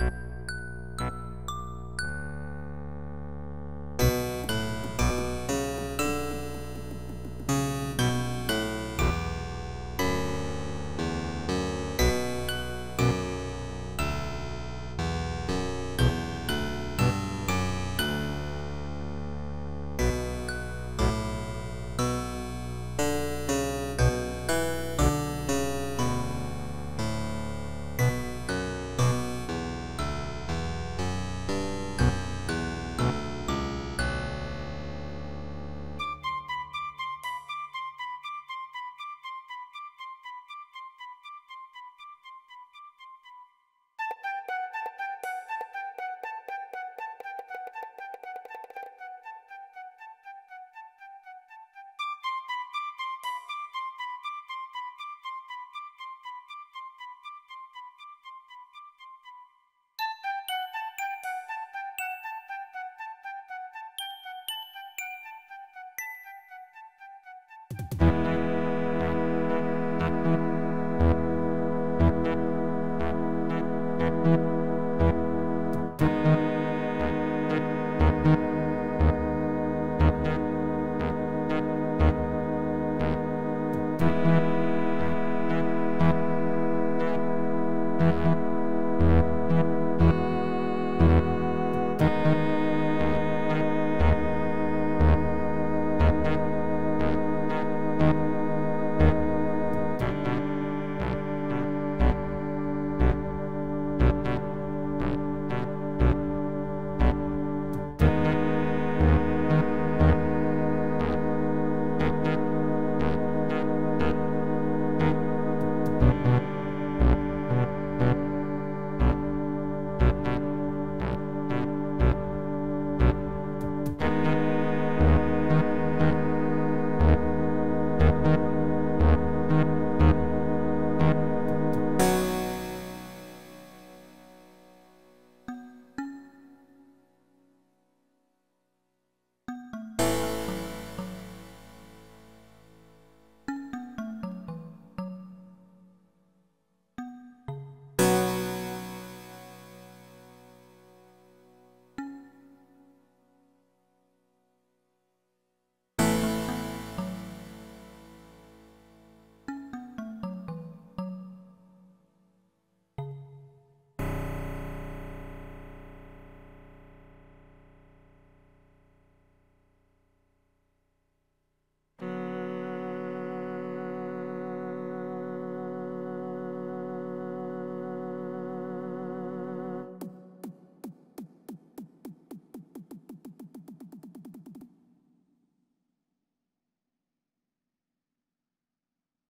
you